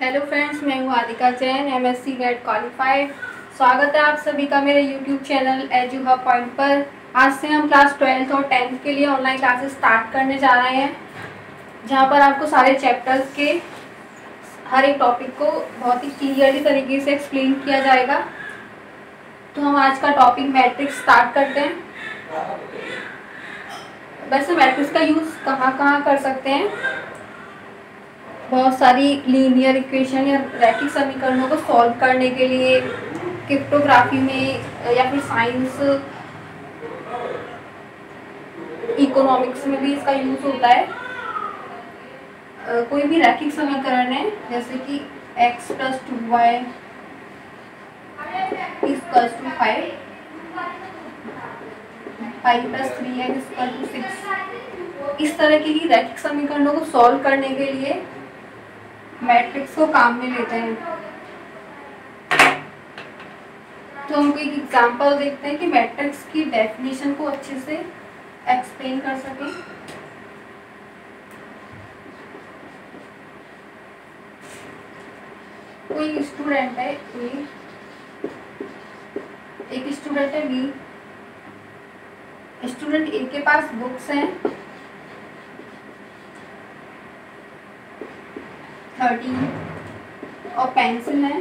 Hello friends मैं हूँ Aadika Jain M S C GATE qualified स्वागत है आप सभी का मेरे YouTube channel edu hub point पर। आज से हम क्लास ट्वेल्थ और टेंथ के लिए ऑनलाइन क्लासेस स्टार्ट करने जा रहे हैं, जहाँ पर आपको सारे चैप्टर्स के हर एक टॉपिक को बहुत ही क्लियरली तरीके से एक्सप्लेन किया जाएगा। तो हम आज का टॉपिक मैट्रिक्स स्टार्ट करते हैं। वैसे मैट्रिक्स का यूज़ कहाँ कहाँ कर सकते हैं? बहुत सारी लीनियर इक्वेशन या रैखिक समीकरणों को सॉल्व करने के लिए क्रिप्टोग्राफी में, या फिर साइंस इकोनॉमिक्स में भी इसका यूज़ होता है। कोई भी रैखिक समीकरण है, जैसे कि x plus two Y plus two five five plus three X equal to six इस तरह की ही रैखिक समीकरणों को सॉल्व करने के लिए मैट्रिक्स को काम में लेते हैं। तो हम एक एग्जांपल देखते हैं कि मैट्रिक्स की डेफिनेशन को अच्छे से एक्सप्लेन कर सकें। कोई स्टूडेंट है ए एक स्टूडेंट है बी स्टूडेंट ए के पास बुक्स हैं। थर्टीन और पेंसिल है।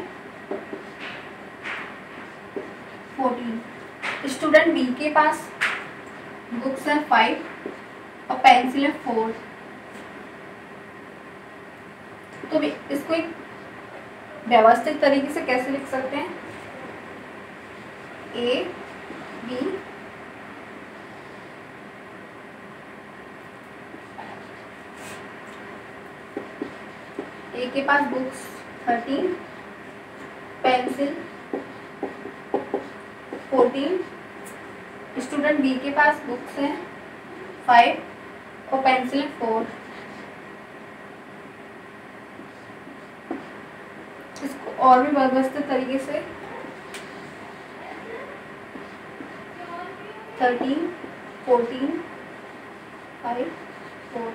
फोर्टीन। स्टूडेंट बी के पास बुक्स हैं फाइव और पेंसिल है फोर तो इसको एक व्यवस्थित तरीके से कैसे लिख सकते हैं? ए बी ए के पास books thirteen pencil fourteen student B के पास बुक्स हैं फाइव और पेंसिल फोर इसको और भी व्यवस्थित तरीके से. थर्टीन फोर्टीन फाइव फोर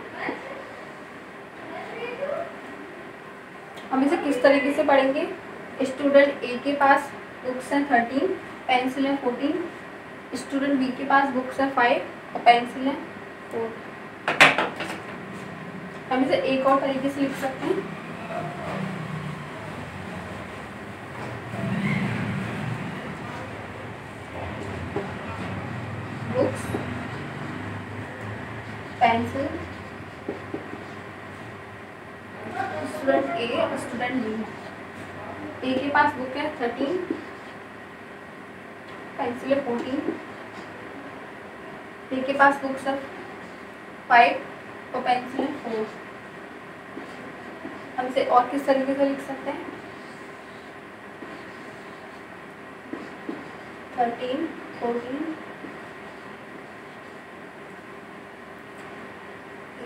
हम इसे किस तरीके से पढ़ेंगे? स्टूडेंट ए के पास बुक्स हैं थर्टीन पेंसिल हैं फोर्टीन स्टूडेंट बी के पास बुक्स हैं फाइव और पेंसिल हैं फोर हम इसे एक और तरीके से लिख सकते हैं बुक्स पेंसिल स्टूडेंट ए और स्टूडेंट बी ए के पास बुक है थर्टीन पेंसिल है फोर्टीन बी के पास बुक्स है फाइव और पेंसिल है फोर हम इसे और किस तरीके से लिख सकते हैं? थर्टीन फोर्टीन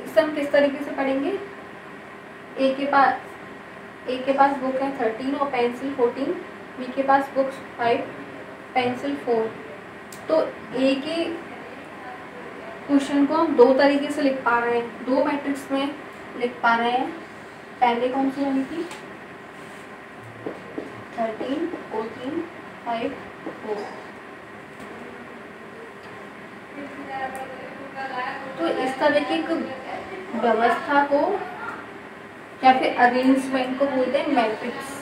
इसे हम किस तरीके से पढ़ेंगे? ए के पास ए के पास बुक है थर्टीन और पेंसिल फोर्टीन बी के पास बुक्स फाइव पेंसिल फोर तो ए के क्वेश्चन को हम दो तरीके से लिख पा रहे हैं। दो मैट्रिक्स में लिख पा रहे हैं। पहले कौन सी वाली थी? थर्टीन फोर्टीन फाइव फोर तो इस तरह की व्यवस्था को या फिर अरेंजमेंट को बोलते हैं मैट्रिक्स।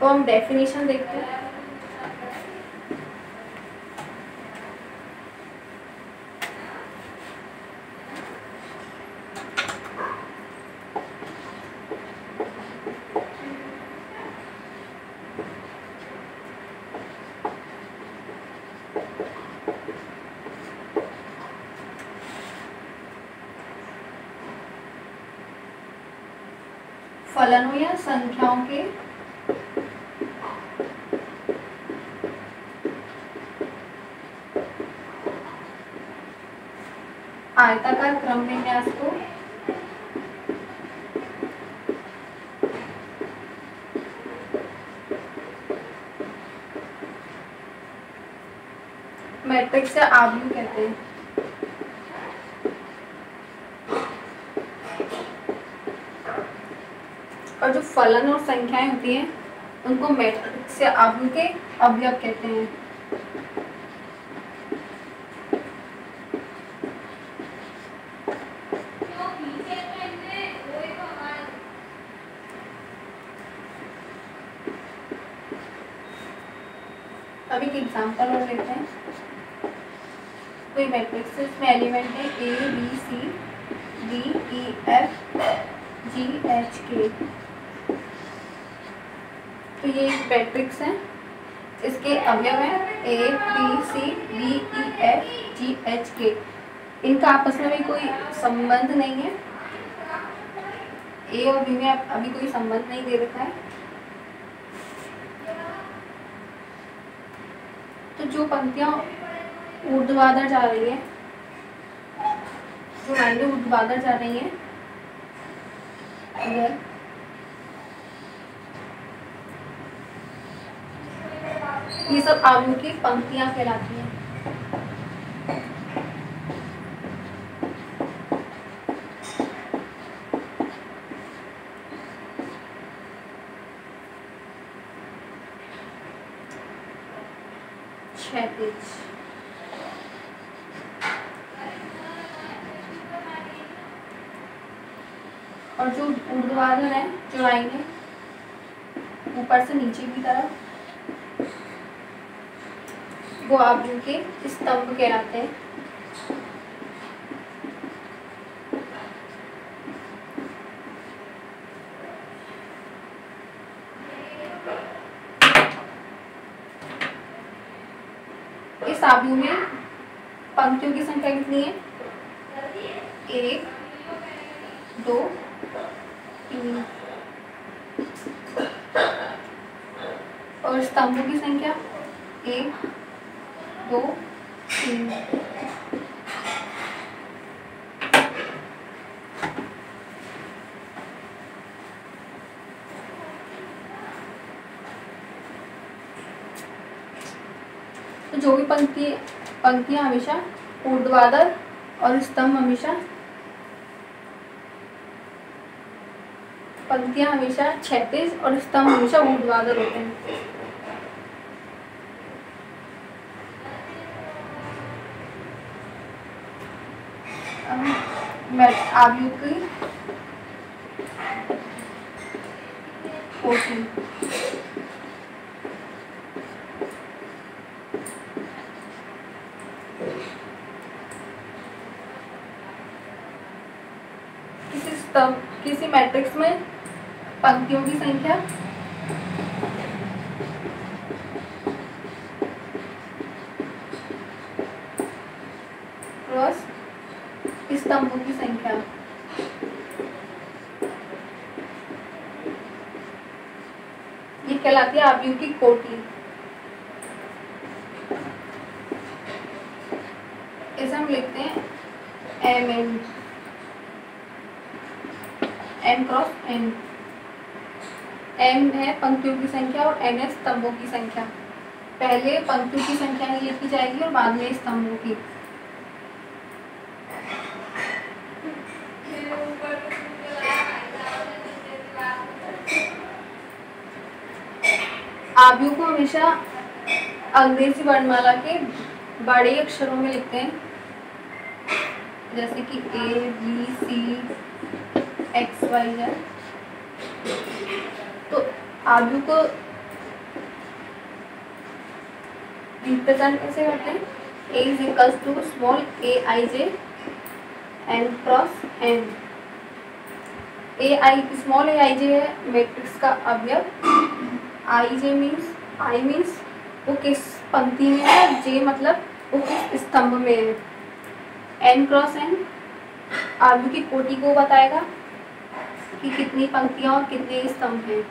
तो हम डेफिनेशन देखते हैं। फलनों या संख्याओं के। आयताकार क्रम विन्यास को मैट्रिक्स या आव्यूह कहते हैं और जो फलन और संख्याएँ होती हैं, उनको मैट्रिक्स से अवयव के अवयव कहते हैं। अभी एक एग्जांपल और लेते हैं। कोई मैट्रिक्स इसमें एलिमेंट है A B C D E F G H K matrix है। इसके अवयव हैं A B C D E F G H K इनका आपस में भी कोई संबंध नहीं है। ए और बी में अभी कोई संबंध नहीं दे रखा है। तो जो पंक्तियाँ ऊर्ध्वाधर जा रही है, जो लाइनें ऊर्ध्वाधर जा रही हैं इधर ये सब आलू की पंक्तियाँ कहलाती हैं। और जो ऊर्ध्वाधर है लाइन है ऊपर से नीचे की तरफ़ वो जो कि स्तंभ कहलाते हैं इस आबू में पंक्तियों की संख्या कितनी है एक दो तीन और स्तंभों की संख्या एक दो तीन तो जो भी पंक्ति, पंक्तियाँ हमेशा ऊर्ध्वाधर और स्तंभ हमेशा, पंक्तियाँ हमेशा क्षैतिज और स्तंभ हमेशा ऊर्ध्वाधर होते हैं। आयु की कोटि किसी स्तंभ किसी मैट्रिक्स में पंक्तियों की संख्या? क्रॉस स्तंभों की संख्या। ये कहलाती है आव्यूह की कोटि इसे हम लिखते हैं M N M cross N M है पंक्तियों की संख्या और एन है स्तंभों की संख्या। पहले पंक्तियों की संख्या ही लिखी जाएगी और बाद में स्तंभों की। आव्यू को हमेशा अंग्रेज़ी वर्णमाला के बड़े अक्षरों में लिखते हैं। जैसे कि A B C X Y Z तो आव्यू को रिप्रेजेंट कैसे करते हैं? A is equals to small A I J N cross N A I small A I J है मैट्रिक्स का अवयव. आई जे मीन्स आई मीन्स वो किस पंक्ति में है? जे मतलब वो किस स्तंभ में है? एन क्रॉस एन आलू की कोटि को बताएगा. कि कितनी पंक्तियाँ और कितने स्तंभ हैं।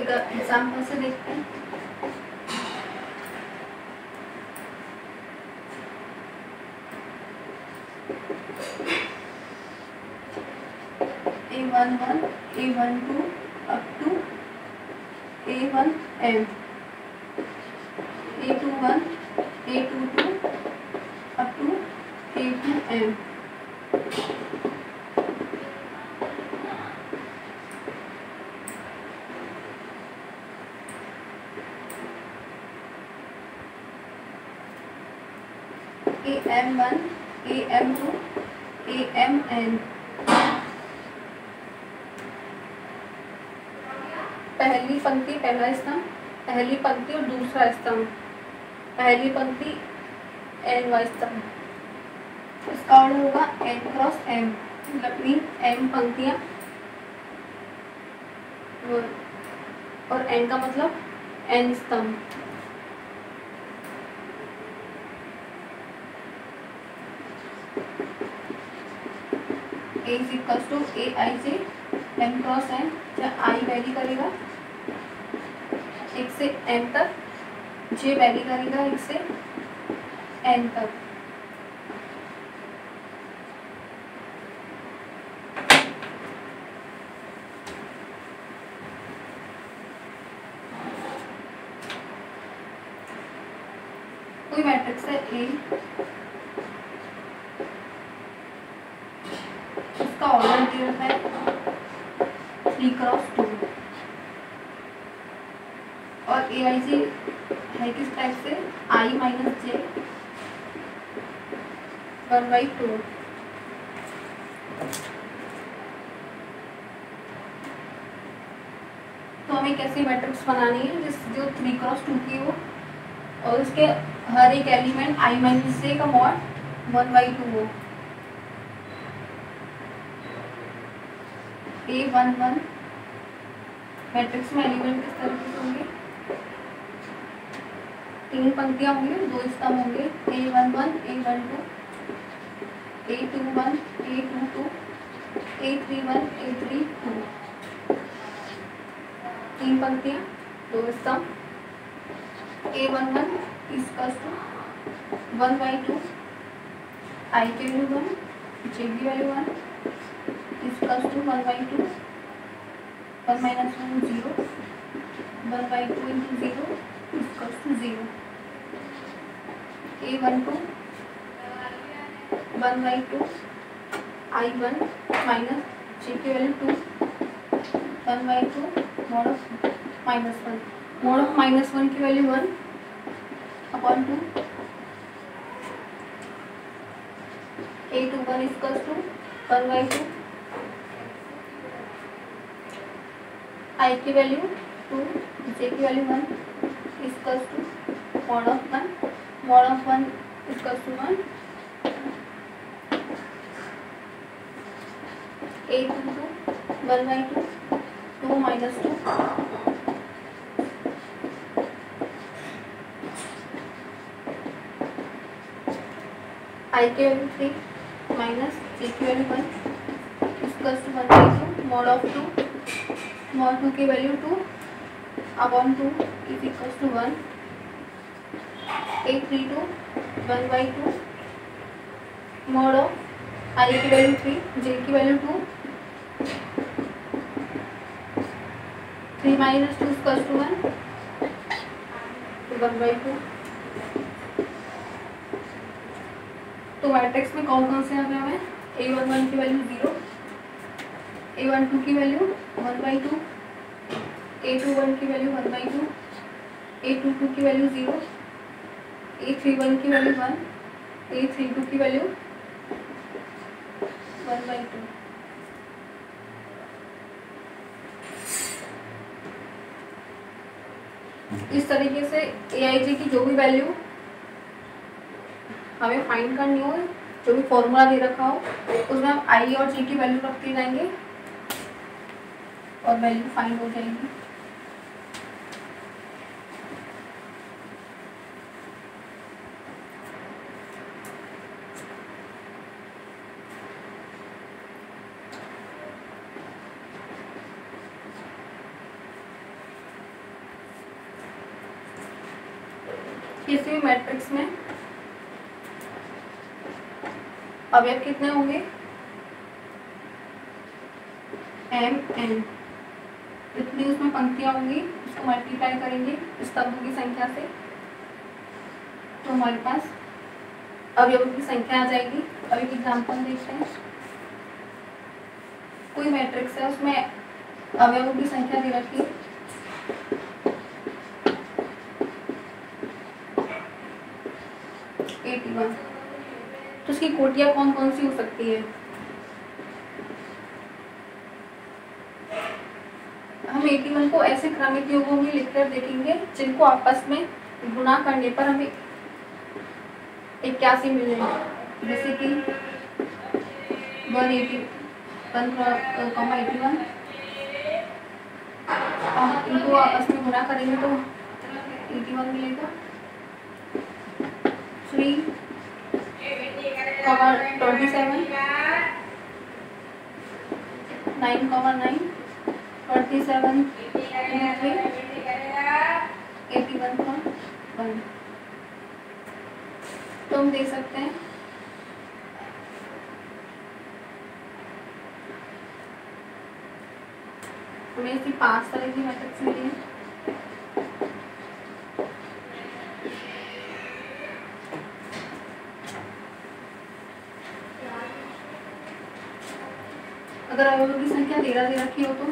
एग्ज़ाम्पल से देखते हैं A one one A one two up to A one M A two one A two two up to A two M A M one A M two A M N पहली पंक्ति, पहला स्तंभ। पहली पंक्ति और दूसरा स्तंभ। पहली पंक्ति एन व स्तंभ। इसका ऑर्डर होगा एन क्रॉस एम मतलब मीन एम पंक्तियाँ। और एन का मतलब एन स्तंभ। A is equals to A I से एम क्रॉस एन जब आई वैली करेगा एक से एम तक जे वैरी करेगा एक से एन तक। कोई मैट्रिक्स है? ए इसका ऑर्डर दिया है। थ्री क्रॉस टू और आई जी है किस टाइप से I minus J one by two तो हमें कैसी मैट्रिक्स बनानी है? जिस, जो थ्री क्रॉस टू की हो, और उसके हर एक एलिमेंट आई माइनस जे का मॉड वन बाई टू हो। ए वन वन मैट्रिक्स में एलिमेंट किस तरीके से होंगे तीन पंक्तियाँ होंगी, दो स्तंभ होंगे A one one A one two A two one A two two A three one A three two तीन पंक्तियाँ, दो स्तंभ A one one इसकस two one by two I की वैल्यू वन जे की value one इसकस two one by two one minus one zero one by two into zero इसकस A one two one by two I one minus J की value two one by two mod of minus one mod of minus one की value one upon two A two one equals to one by two I की value two J की value one equals to mod of one mod of one equals to one A two two one by two two minus two I की value three minus J की value one equals to one by two mod of two mod two की value two upon two is equals to one A three two one by two mod of I की value three J की value two three minus two equals to one one by two तो matrix में कौन कौन से आ गए हमें? ए वन वन की value zero A one two की value one by two A two one की value one by two A two two की value zero A three one की value one A three two की value one by two इस तरीके से ए आई जी की जो भी वैल्यू हमें फाइंड करनी हो, जो भी फॉर्मूला दे रखा हो, उसमें हम आई और जी की वैल्यू रखते जाएँगे और वैल्यू फाइंड हो जाएगी किसी भी मैट्रिक्स में अवयव कितने होंगे? एम एन जितनी उसमें पंक्तियाँ होंगी, उसको मल्टीप्लाई करेंगे स्तंभों की संख्या से। तो हमारे पास अवयवों की संख्या आ जाएगी। अब एक एग्ज़ाम्पल देखते हैं। कोई मैट्रिक्स है, उसमें अवयवों की संख्या दे रखी एटी वन तो उसकी कोटियाँ कौन कौन सी हो सकती है? हम एटी वन को ऐसे क्रमिक योगों में लिखकर देखेंगे, जिनको आपस में गुणा करने पर हमें इक्यासी मिलेंगे। जैसे कि one eighty one comma eighty one इनको आपस में गुणा करेंगे तो एटी वन मिलेगा। Three comma twenty seven nine comma nine twenty seven eighty one का वन तो हम देख सकते हैं हमें पाँच तरह की मैट्रिक्स मिली है अगर अवयवों की संख्या तेरह दे रखी हो तो?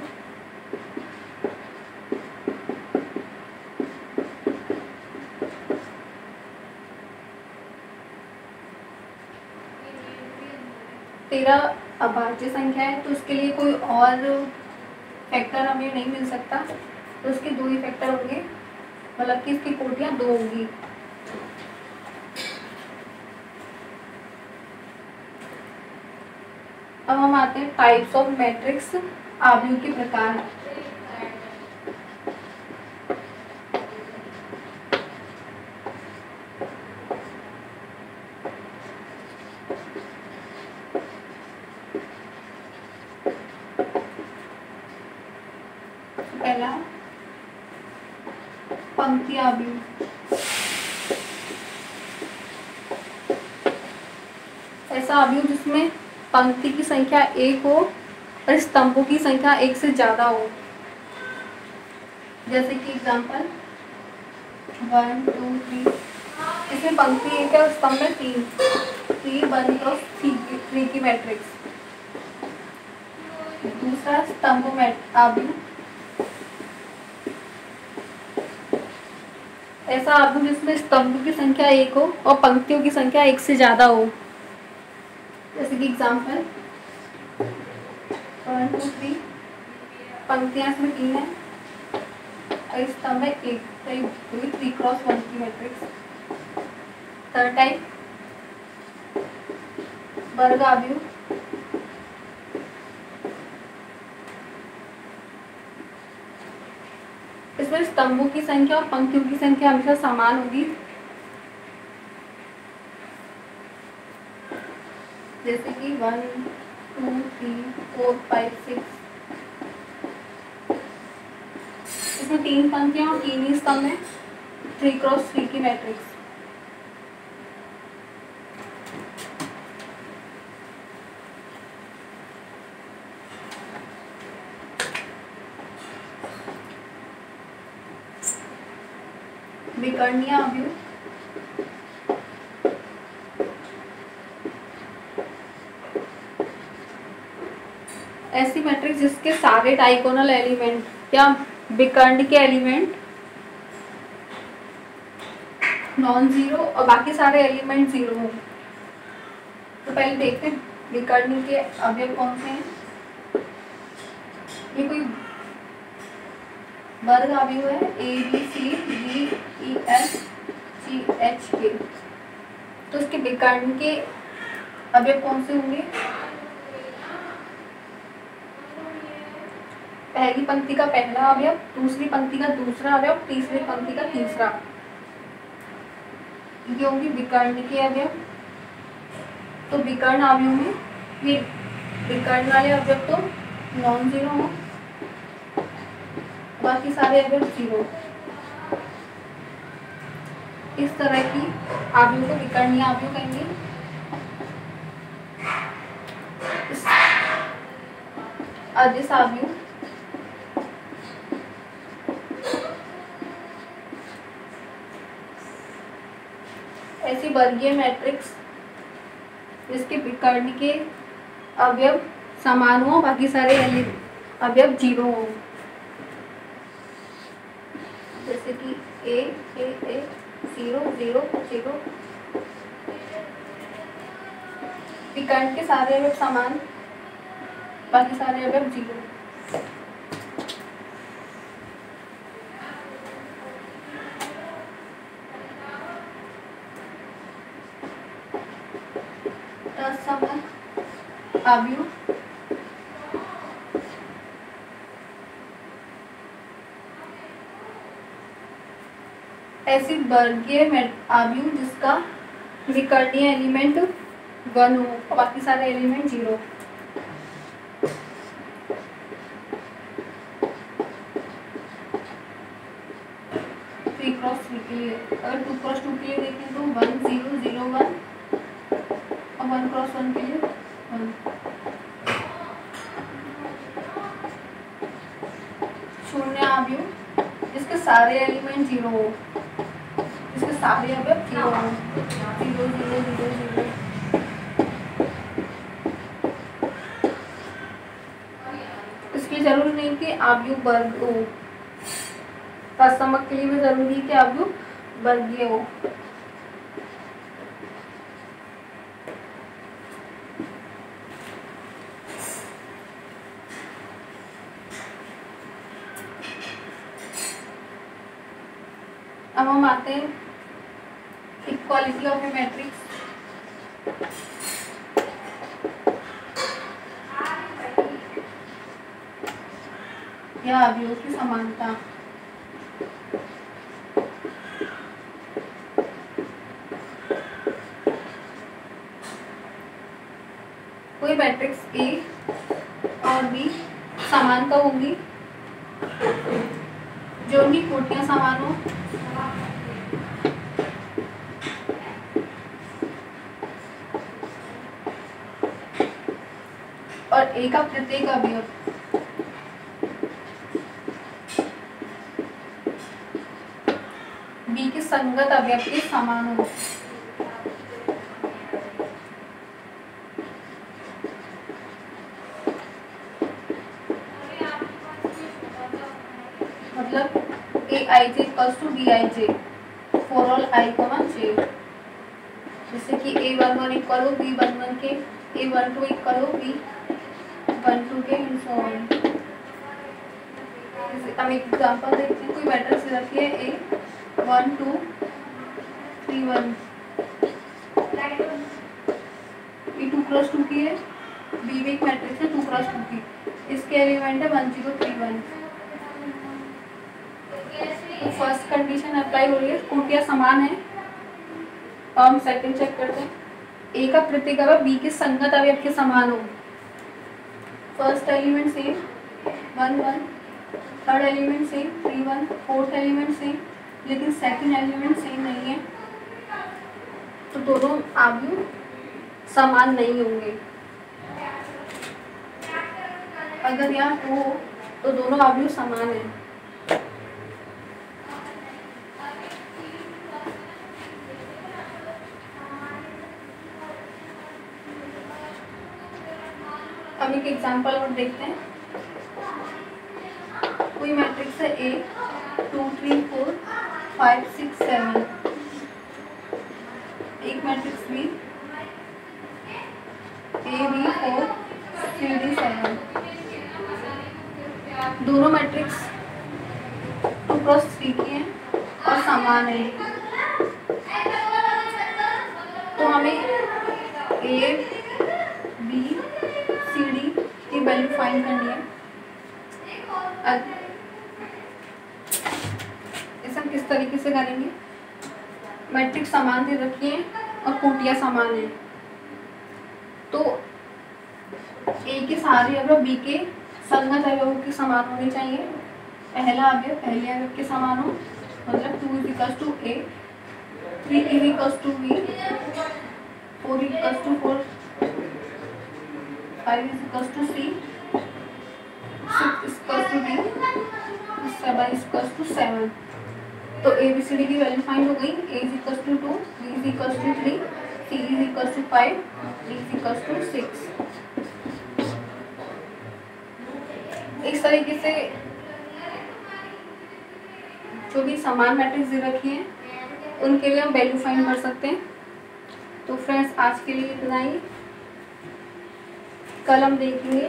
तेरह अभाज्य संख्या है तो उसके लिए कोई और फैक्टर हमें नहीं मिल सकता। तो उसके दो ही फैक्टर होंगे। मतलब कि इसकी कोटियाँ दो होंगी अब हम आते हैं टाइप्स ऑफ़ मैट्रिक्स आव्यूह के प्रकार पहला पंक्ति आव्यूह ऐसा आव्यूह जिसमें पंक्ति की संख्या एक हो और स्तंभों की संख्या एक से ज़्यादा हो। जैसे कि एग्जांपल वन टू थ्री इसमें पंक्ति एक है और स्तंभ में तीन। Three one cross three three की मैट्रिक्स दूसरा, स्तंभ मैट आव्यूह ऐसा आव्यूह जिसमें स्तंभ की संख्या एक हो और पंक्तियों की संख्या एक से ज़्यादा हो। जैसे कि एग्ज़ाम्पल वन टू थ्री पंक्तियाँ इसमें तीन है, और इस स्तंभ है एक तो थ्री क्रॉस वन की मैट्रिक्स थर्ड टाइप वर्ग आव्यूह इसमें स्तंभों की संख्या और पंक्तियों की संख्या हमेशा समान होगी। जैसे कि one, two, three, four, five, six. इसमें तीन पंक्तियाँ और तीन ही स्तंभ है। थ्री क्रॉस थ्री की मैट्रिक्स विकर्णीय अवयव ऐसी मैट्रिक्स जिसके सारे डाइकोनल एलिमेंट, या विकर्ण के एलिमेंट नॉन ज़ीरो और बाकी सारे एलिमेंट ज़ीरो हो। तो पहले देखते हैं, विकर्ण के अवयव कौन से हैं? ये कोई वर्ग अवयव है A B C D E F G H K तो उसके विकर्ण के अवयव कौन से होंगे? पहली पंक्ति का पहला अवयव, दूसरी पंक्ति का दूसरा अवयव, तीसरी पंक्ति का तीसरा। ये होंगे विकर्ण के अवयव। तो विकर्ण अवयव में, ये विकर्ण वाले अवयव तो नॉन ज़ीरो हो, बाकी सारे अवयव ज़ीरो इस तरह की आव्यूह को विकर्णीय आव्यूह कहेंगे। अदिश आव्यूह ऐसी वर्गीय मैट्रिक्स जिसके विकर्ण के अवयव समान हो, बाकी सारे अवयव ज़ीरो हो। जैसे कि A A A zero zero zero विकर्ण के सारे अवयव समान, बाकी सारे अवयव ज़ीरो समान अवयव ऐसी वर्गीय आयु जिसका विकर्णीय एलिमेंट वन हो और बाकी सारे element zero three cross three के लिए, अगर टू क्रॉस टू के लिए देखें तो वन ज़ीरो ज़ीरो वन और वन क्रॉस वन के लिए वन शून्य आयु जिसके सारे एलिमेंट ज़ीरो। हो इसके सारे अब zero. Zero zero zero zero. इसलिए ज़रूरी नहीं कि आयु वर्ग हो। तत्समक के लिए भी ज़रूरी है कि यू वर्गीय हो। अब हम आते हैं इक्वालिटी ऑफ़ ए मैट्रिक्स या अवयव की समानता। कोई मैट्रिक्स ए और बी समानता होगी जो उनकी कोटियाँ समान हो का प्रत्येक अवयव। बी के संगत अवयव के समान हो मतलब A I J to B I J for all I comma J जैसे कि ए वन वन इक्वल हो बी वन वन के ए वन टू इक्वल हो बी वन टू के एंड सो हम एक एग्जांपल देखते हैं, कोई मैट्रिक्स रखिए A one two three one ये टू क्रॉस टू की है बी भी एक मैट्रिक्स है टू क्रॉस टू की. इसके एलिमेंट है one zero three one first condition apply हो रही है कोटियाँ समान है. हम सेकंड चेक करते हैं. ए का प्रत्येक अवयव बी के संगत अवयव के समान हो first element same one one third element same three one fourth element same लेकिन सेकंड एलिमेंट सेम नहीं है। तो दोनों आयु समान नहीं होंगे। अगर यहाँ हो तो दोनों आयु समान है। एग्जांपल और देखते हैं। कोई मैट्रिक्स है A two three four five six seven एक matrix B A B four three D seven दोनों मैट्रिक्स टू क्रॉस थ्री की हैं और समान है। तो हमें ए वैल्यू फाइंड करनी है। इसे हम किस तरीके से करेंगे? मैट्रिक्स समान दे रखी है और कोटियाँ समान है। तो ए के सारे अवयव बी के संगत अवयवों के समान होने चाहिए। पहला अवयव, पहले अवयव के समान हो। मतलब two is equals to A three is equals to B four equals to four five is equals to C six equals to D seven is equals to seven तो ए बी सी डी की value find हो गई. A is equals to two B is equals to three C is equals to five D is equals to six इस तरीके से जो भी समान मैट्रिक्स दे रखी हैं, उनके लिए हम वैल्यू फाइंड कर सकते हैं। तो फ्रेंड्स आज के लिए इतना ही। कल हम देखेंगे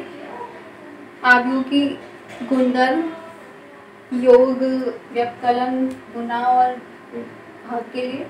आयु की गुणधर्म योग व्यक्लन गुना और हक के लिए।